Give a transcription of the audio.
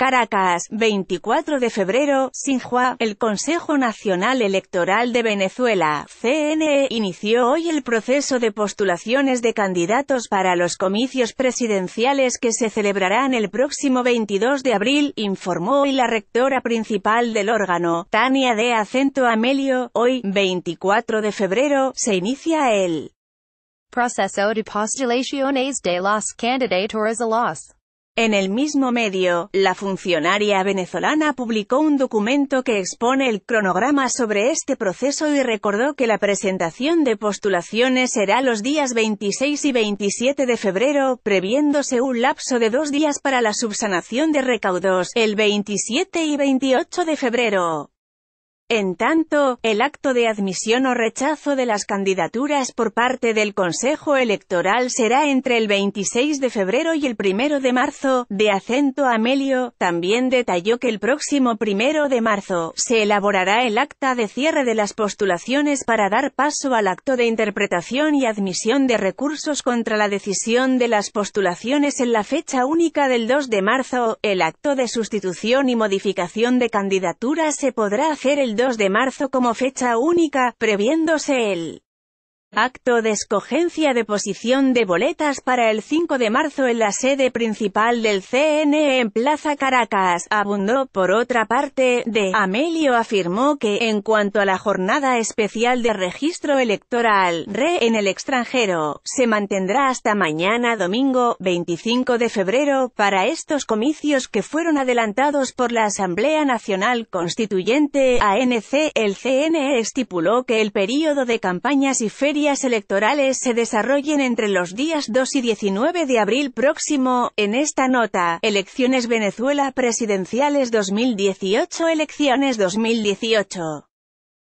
Caracas, 24 de febrero, Sinjua, el Consejo Nacional Electoral de Venezuela, CNE, inició hoy el proceso de postulaciones de candidatos para los comicios presidenciales que se celebrarán el próximo 22 de abril, informó hoy la rectora principal del órgano, Tania de Acento Amelio, hoy, 24 de febrero, se inicia el proceso de postulaciones de los candidatos a los en el mismo medio, la funcionaria venezolana publicó un documento que expone el cronograma sobre este proceso y recordó que la presentación de postulaciones será los días 26 y 27 de febrero, previéndose un lapso de dos días para la subsanación de recaudos, el 27 y 28 de febrero. En tanto, el acto de admisión o rechazo de las candidaturas por parte del Consejo Electoral será entre el 26 de febrero y el 1 de marzo, de acento Amelio, también detalló que el próximo 1 de marzo, se elaborará el acta de cierre de las postulaciones para dar paso al acto de interpretación y admisión de recursos contra la decisión de las postulaciones en la fecha única del 2 de marzo, el acto de sustitución y modificación de candidaturas se podrá hacer el 2 de marzo como fecha única, previéndose el Acto de escogencia de posición de boletas para el 5 de marzo en la sede principal del CNE en Plaza Caracas, abundó. Por otra parte, de Amelio afirmó que, en cuanto a la jornada especial de registro electoral, RE en el extranjero, se mantendrá hasta mañana domingo, 25 de febrero, para estos comicios que fueron adelantados por la Asamblea Nacional Constituyente, ANC, el CNE estipuló que el período de campañas y ferias electorales se desarrollen entre los días 2 y 19 de abril próximo. En esta nota, Elecciones Venezuela Presidenciales 2018 Elecciones 2018